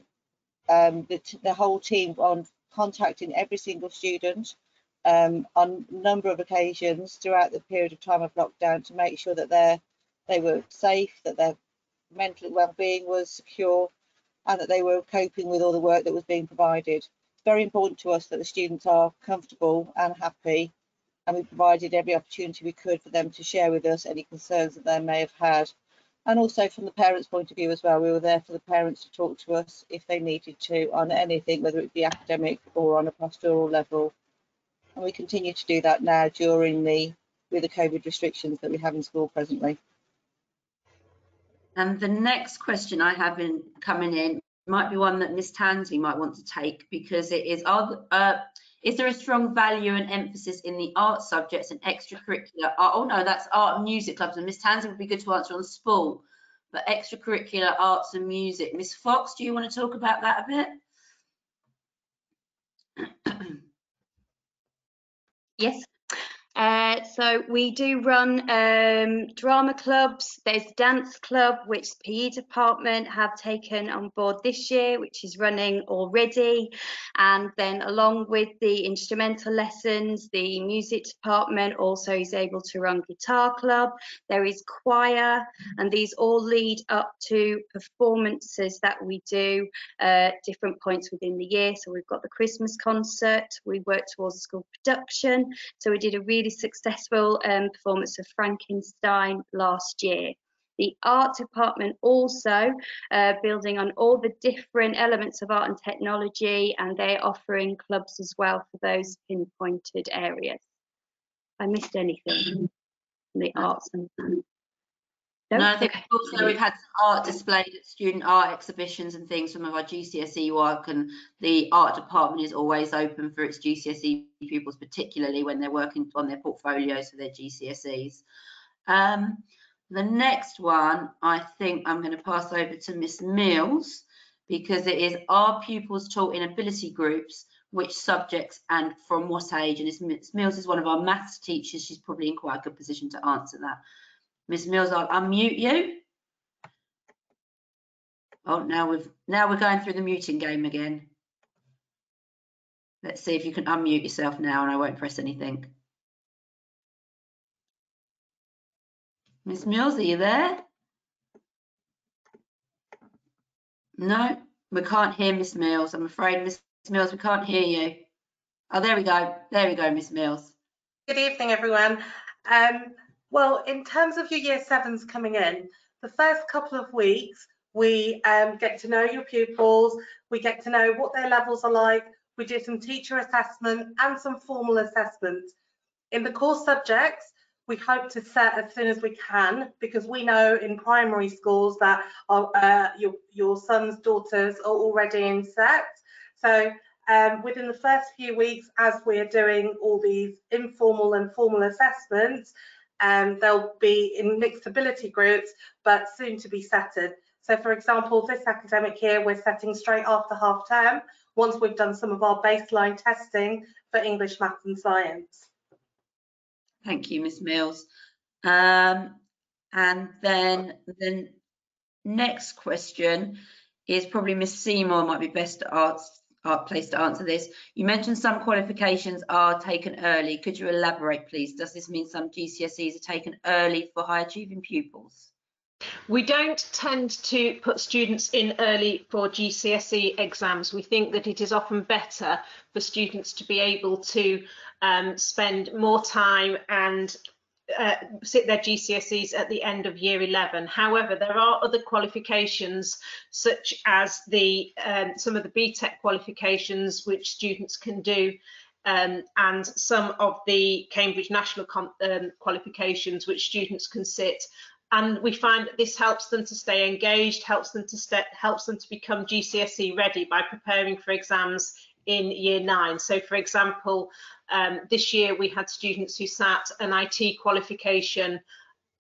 um, the, the, whole team on contacting every single student um, on a number of occasions throughout the period of time of lockdown to make sure that they they were safe, that their mental well-being was secure, and that they were coping with all the work that was being provided. It's very important to us that the students are comfortable and happy, and we provided every opportunity we could for them to share with us any concerns that they may have had and also from the parents' point of view as well. We were there for the parents to talk to us if they needed to on anything, whether it be academic or on a pastoral level. And we continue to do that now during the with the COVID restrictions that we have in school presently. And the next question I have in coming in might be one that Miss Tansey might want to take because it is are uh, is there a strong value and emphasis in the art subjects and extracurricular? Art? Oh no, that's art and music clubs. And Miss Tansey would be good to answer on sport, but extracurricular arts and music. Miss Fox, do you want to talk about that a bit? yes. Uh, so we do run um, drama clubs. There's dance club, which the PE department have taken on board this year, which is running already. And then along with the instrumental lessons, the music department also is able to run guitar club. There is choir, and these all lead up to performances that we do uh, different points within the year. So we've got the Christmas concert. We work towards school production. So we did a really really successful um, performance of Frankenstein last year. The art department also uh, building on all the different elements of art and technology, and they're offering clubs as well for those pinpointed areas. I missed anything in the arts and no, no I think okay. also we've had art displayed at student art exhibitions and things from our GCSE work and the art department is always open for its GCSE pupils, particularly when they're working on their portfolios for their GCSEs. Um, the next one, I think I'm going to pass over to Miss Mills because it is our pupils taught in ability groups, which subjects and from what age? And Miss Mills is one of our maths teachers. She's probably in quite a good position to answer that. Miss Mills, I'll unmute you. Oh, now we've now we're going through the muting game again. Let's see if you can unmute yourself now and I won't press anything. Miss Mills, are you there? No, we can't hear Miss Mills. I'm afraid, Miss Mills, we can't hear you. Oh, there we go. There we go, Miss Mills. Good evening, everyone. Um, well, in terms of your year sevens coming in, the first couple of weeks, we um, get to know your pupils, we get to know what their levels are like, we do some teacher assessment and some formal assessment. In the core subjects, we hope to set as soon as we can because we know in primary schools that our, uh, your, your sons, daughters are already in set. So um, within the first few weeks, as we're doing all these informal and formal assessments, um, they'll be in mixed ability groups, but soon to be setted. So for example, this academic year, we're setting straight after half term, once we've done some of our baseline testing for English, maths and science. Thank you, Ms Mills. Um, and then the next question is probably Miss Seymour might be best to ask place to answer this. You mentioned some qualifications are taken early. Could you elaborate, please? Does this mean some GCSEs are taken early for high achieving pupils? We don't tend to put students in early for GCSE exams. We think that it is often better for students to be able to um, spend more time and uh, sit their GCSEs at the end of year 11. However, there are other qualifications such as the um, some of the BTEC qualifications which students can do um, and some of the Cambridge National um, qualifications which students can sit and we find that this helps them to stay engaged, helps them to helps them to become GCSE ready by preparing for exams in year nine. So for example, um, this year we had students who sat an IT qualification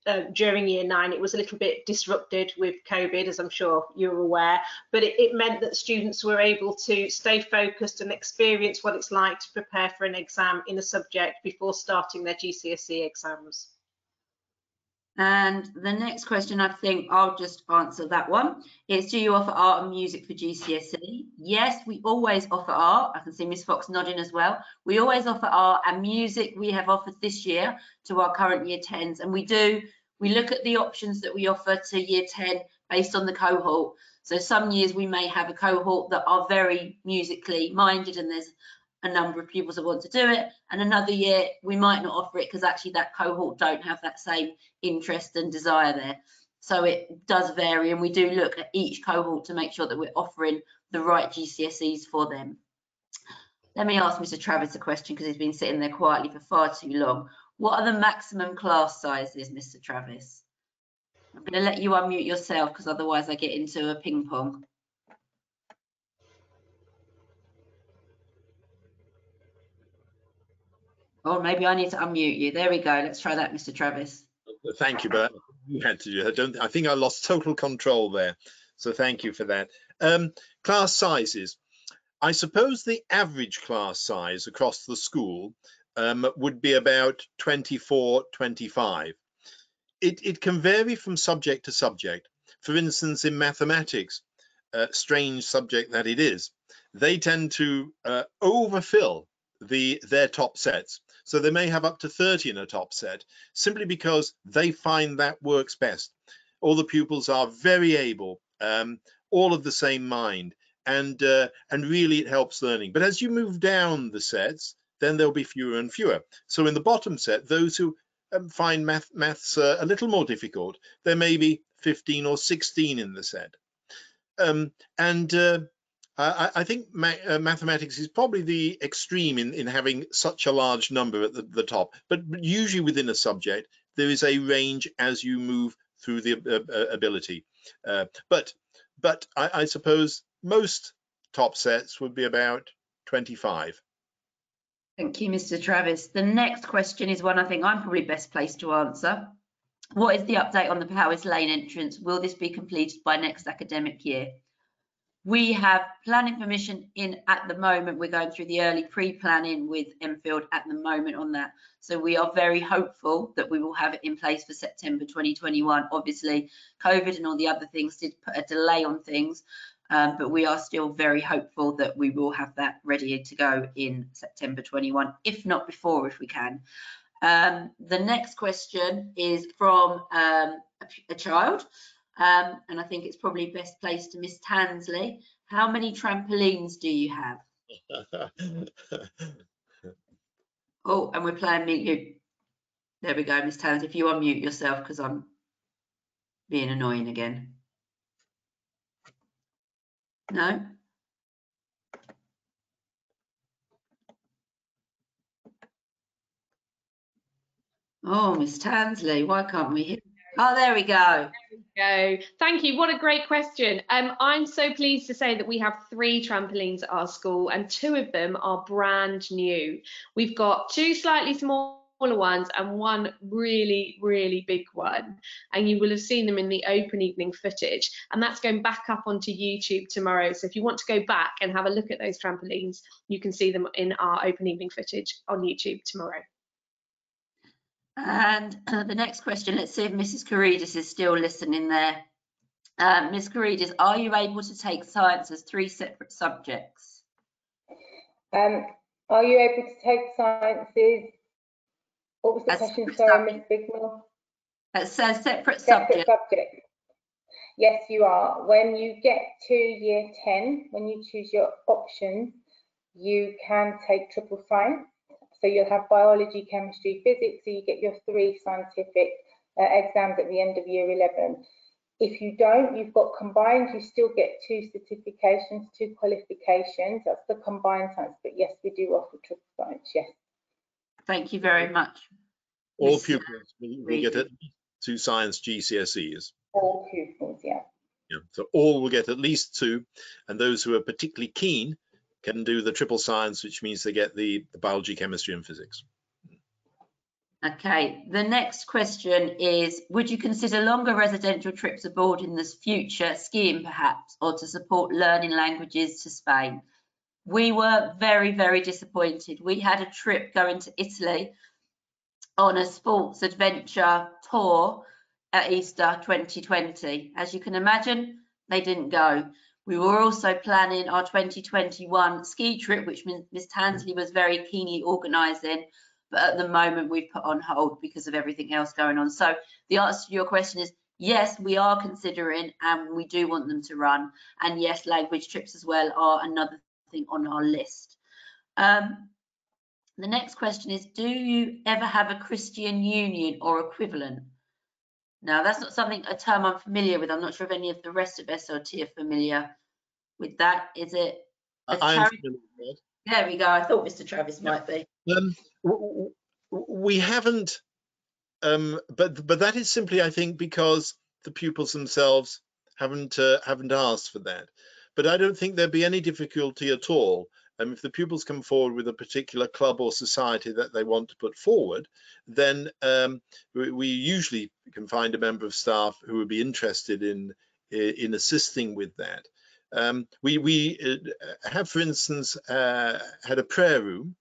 uh, during year nine. It was a little bit disrupted with COVID, as I'm sure you're aware, but it, it meant that students were able to stay focused and experience what it's like to prepare for an exam in a subject before starting their GCSE exams. And the next question, I think I'll just answer that one. Is do you offer art and music for GCSE? Yes, we always offer art. I can see Miss Fox nodding as well. We always offer art and music we have offered this year to our current year 10s. And we do, we look at the options that we offer to year 10 based on the cohort. So some years we may have a cohort that are very musically minded and there's a number of pupils that want to do it and another year we might not offer it because actually that cohort don't have that same interest and desire there So it does vary and we do look at each cohort to make sure that we're offering the right GCSEs for them. Let me ask Mr Travis a question because he's been sitting there quietly for far too long. What are the maximum class sizes, Mr Travis? I'm going to let you unmute yourself because otherwise I get into a ping pong. Or maybe I need to unmute you. There we go. Let's try that, Mr Travis. Thank you, but you had to do. I don't. I think I lost total control there. So thank you for that. Um, class sizes. I suppose the average class size across the school um, would be about 24, 25. It, it can vary from subject to subject. For instance, in mathematics, uh, strange subject that it is, they tend to uh, overfill the their top sets. So they may have up to 30 in a top set simply because they find that works best. All the pupils are very able, um, all of the same mind, and uh, and really it helps learning. But as you move down the sets, then there'll be fewer and fewer. So in the bottom set, those who um, find math, maths uh, a little more difficult, there may be 15 or 16 in the set. Um, and uh, I, I, think ma uh, mathematics is probably the extreme in, in having such a large number at the, the top, but, usually within a subject, there is a range as you move through the uh, uh ability. Uh, but but I, I suppose most top sets would be about 25. Thank you, Mr. Travis. The next question is one I think I'm probably best placed to answer. What is the update on the Powys Lane entrance? Will this be completed by next academic year? We have planning permission in at the moment. We're going through the early pre-planning with Enfield at the moment on that. So we are very hopeful that we will have it in place for September 2021. Obviously, COVID and all the other things did put a delay on things, um, but we are still very hopeful that we will have that ready to go in September 21, if not before, if we can. Um, the next question is from um, a, a, child, um, and I think it's probably best placed to Miss Tansley. How many trampolines do you have? oh, and we're playing mute. You. There we go, Miss Tansley. If you unmute yourself, because I'm being annoying again. No? Oh, Miss Tansley, why can't we hear? Oh, there we go. There we go. Thank you. What a great question. Um, I'm so pleased to say that we have three trampolines at our school and two of them are brand new. We've got two slightly small smaller ones and one really, really big one. And you will have seen them in the open evening footage. And that's going back up onto YouTube tomorrow. So if you want to go back and have a look at those trampolines, you can see them in our open evening footage on YouTube tomorrow. And uh, the next question, let's see if Mrs. Carides is still listening there. Uh, Ms. Carides, are you able to take science as three separate subjects? Um, are you able to take sciences what was the question, sorry, Ms Bigmore? It says separate, separate subject. subject. Yes, you are. When you get to year 10, when you choose your options, you can take triple science. So you'll have biology, chemistry, physics, so you get your three scientific uh, exams at the end of year 11. If you don't, you've got combined, you still get two certifications, two qualifications. That's the combined science, but yes, we do offer triple science, yes. Thank you very much. All Ms. pupils will, will get at least two science GCSEs. All pupils, yeah. Yeah, so all will get at least two, and those who are particularly keen can do the triple science, which means they get the, the biology, chemistry, and physics. Okay, the next question is, would you consider longer residential trips abroad in the future, skiing perhaps, or to support learning languages to Spain? we were very, very disappointed. We had a trip going to Italy on a sports adventure tour at Easter 2020. As you can imagine, they didn't go. We were also planning our 2021 ski trip, which Ms Tansley was very keenly organising, but at the moment we've put on hold because of everything else going on. So the answer to your question is yes, we are considering and we do want them to run. And yes, language trips as well are another thing on our list. Um, the next question is, do you ever have a Christian union or equivalent? Now, that's not something, a term I'm familiar with. I'm not sure if any of the rest of SLT are familiar with that. Is it? a I am familiar with There we go. I thought Mr. Travis might be. Um, we haven't, um, but but that is simply, I think, because the pupils themselves haven't uh, haven't asked for that. But I don't think there'd be any difficulty at all. Um, if the pupils come forward with a particular club or society that they want to put forward, then um, we, we usually can find a member of staff who would be interested in in assisting with that. Um, we we uh, have, for instance, uh, had a prayer room,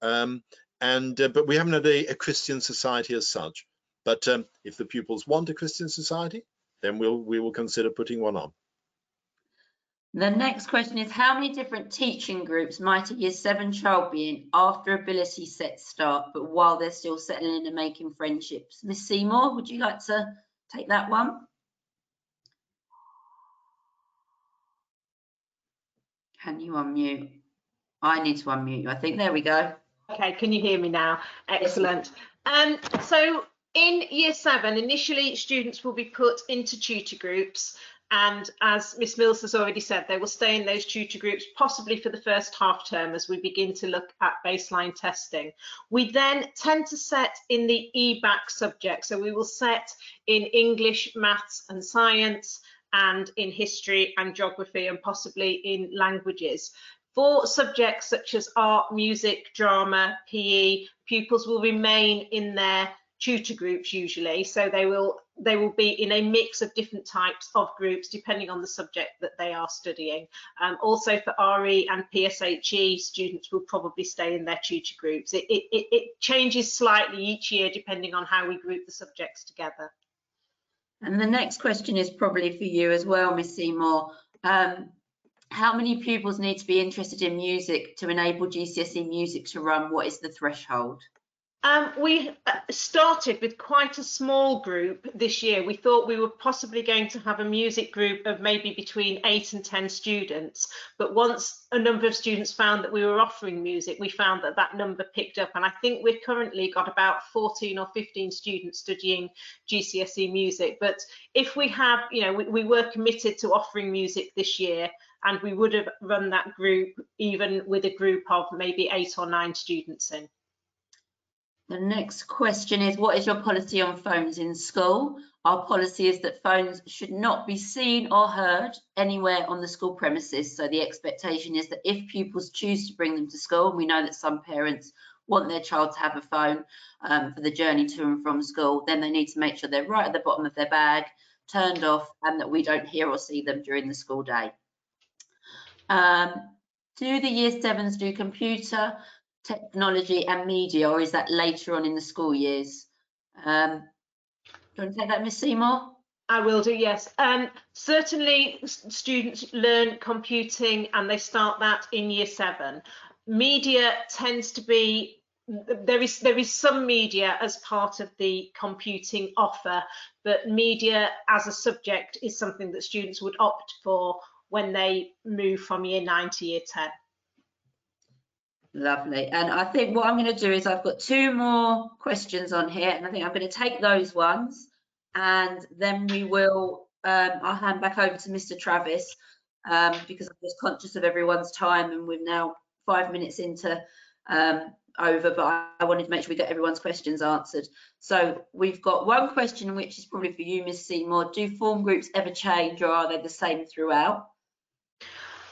um, and uh, but we haven't had a, a Christian society as such. But um, if the pupils want a Christian society, then we'll we will consider putting one on. The next question is how many different teaching groups might a year seven child be in after ability sets start, but while they're still settling in and making friendships? Miss Seymour, would you like to take that one? Can you unmute? I need to unmute you. I think there we go. Okay, can you hear me now? Excellent. Um, so in year seven, initially students will be put into tutor groups and as Miss Mills has already said, they will stay in those tutor groups possibly for the first half term as we begin to look at baseline testing. We then tend to set in the EBacc subject. So we will set in English, maths and science and in history and geography and possibly in languages. For subjects such as art, music, drama, PE, pupils will remain in their tutor groups usually so they will they will be in a mix of different types of groups depending on the subject that they are studying um, also for RE and PSHE students will probably stay in their tutor groups it, it, it changes slightly each year depending on how we group the subjects together And the next question is probably for you as well, Miss Seymour. Um, how many pupils need to be interested in music to enable GCSE music to run? What is the threshold? Um, we uh, started with quite a small group this year. We thought we were possibly going to have a music group of maybe between eight and 10 students. But once a number of students found that we were offering music, we found that that number picked up. And I think we've currently got about 14 or 15 students studying GCSE music. But if we have, you know, we, we were committed to offering music this year and we would have run that group even with a group of maybe eight or nine students in. The next question is, what is your policy on phones in school? Our policy is that phones should not be seen or heard anywhere on the school premises. So the expectation is that if pupils choose to bring them to school, and we know that some parents want their child to have a phone um, for the journey to and from school, then they need to make sure they're right at the bottom of their bag, turned off, and that we don't hear or see them during the school day. Um, do the year sevens do computer, technology and media, or is that later on in the school years? Um, do you want to take that, Miss Seymour? I will do, yes. Um, certainly students learn computing and they start that in year seven. Media tends to be, there is, there is some media as part of the computing offer, but media as a subject is something that students would opt for when they move from year nine to year 10. Lovely. And I think what I'm going to do is I've got two more questions on here, and I think I'm going to take those ones, and then we will. Um, I'll hand back over to Mr. Travis um, because I'm just conscious of everyone's time, and we're now five minutes into um, over. But I, I wanted to make sure we get everyone's questions answered. So we've got one question, which is probably for you, Miss Seymour. Do form groups ever change, or are they the same throughout?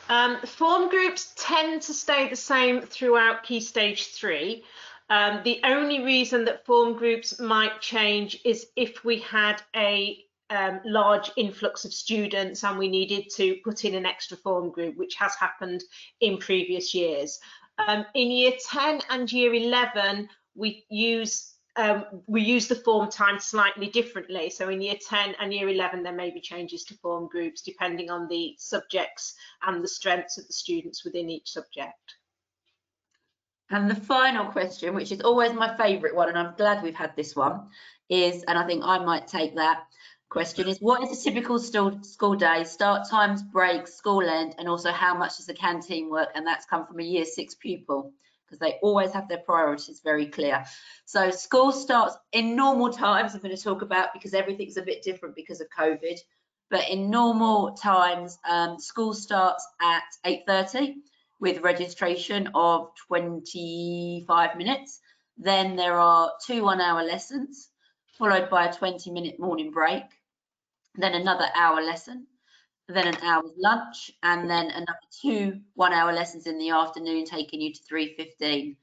Um, form groups tend to stay the same throughout Key Stage 3. Um, the only reason that form groups might change is if we had a um, large influx of students and we needed to put in an extra form group, which has happened in previous years. Um, in year 10 and year 11, we use um, we use the form time slightly differently. So in year 10 and year 11, there may be changes to form groups depending on the subjects and the strengths of the students within each subject. And the final question, which is always my favourite one, and I'm glad we've had this one, is, and I think I might take that question, is what is a typical school, day, start times, breaks, school end, and also how much does the canteen work? And that's come from a year six pupil. Because they always have their priorities very clear. So school starts in normal times, I'm going to talk about because everything's a bit different because of COVID. But in normal times, um, school starts at 8.30 with registration of 25 minutes. Then there are two one hour lessons, followed by a 20 minute morning break, then another hour lesson, then an hour's lunch, and then another two one hour lessons in the afternoon, taking you to 3.15.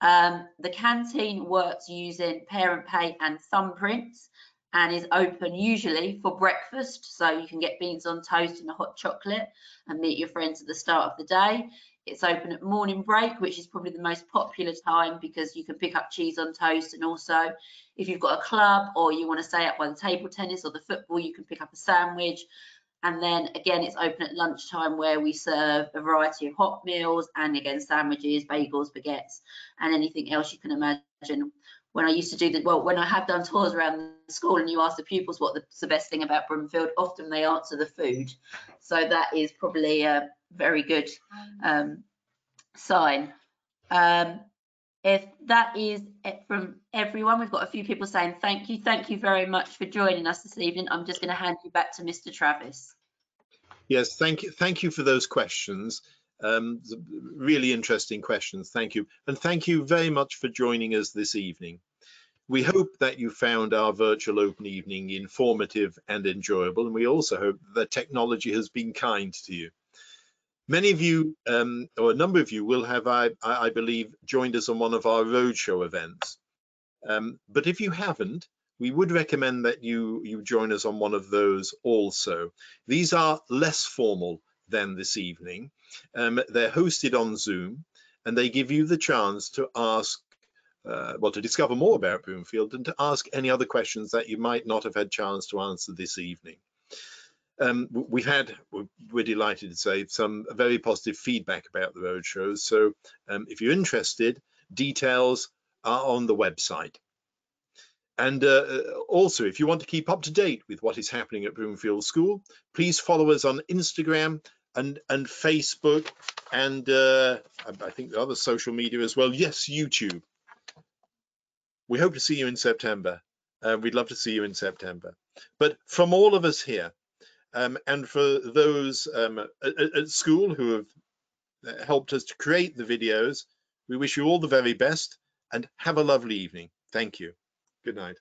Um, the canteen works using ParentPay and thumbprints and is open usually for breakfast. So you can get beans on toast and a hot chocolate and meet your friends at the start of the day. It's open at morning break, which is probably the most popular time because you can pick up cheese on toast. And also, if you've got a club or you want to stay up by the table tennis or the football, you can pick up a sandwich. And then again, it's open at lunchtime where we serve a variety of hot meals and again, sandwiches, bagels, baguettes, and anything else you can imagine. When I used to do the, well, when I have done tours around the school and you ask the pupils what's the best thing about Broomfield, often they answer the food. So that is probably a very good um, sign. Um, if that is it from everyone, we've got a few people saying thank you. Thank you very much for joining us this evening. I'm just going to hand you back to Mr. Travis. Yes, thank you. Thank you for those questions. Um, really interesting questions. Thank you. And thank you very much for joining us this evening. We hope that you found our virtual open evening informative and enjoyable. And we also hope that technology has been kind to you. Many of you, um, or a number of you, will have, I, I, believe, joined us on one of our roadshow events. Um, but if you haven't, we would recommend that you, you join us on one of those also. These are less formal than this evening. Um, they're hosted on Zoom, and they give you the chance to ask, uh, well, to discover more about Broomfield and to ask any other questions that you might not have had chance to answer this evening. Um, we've had, we're delighted to say, some very positive feedback about the roadshows. So um, if you're interested, details are on the website. And uh, also, if you want to keep up to date with what is happening at Broomfield School, please follow us on Instagram and, and Facebook and uh, I think the other social media as well. Yes, YouTube. We hope to see you in September. Uh, we'd love to see you in September. But from all of us here, um, and for those um, at, at, school who have uh, helped us to create the videos, we wish you all the very best and have a lovely evening. Thank you. Good night.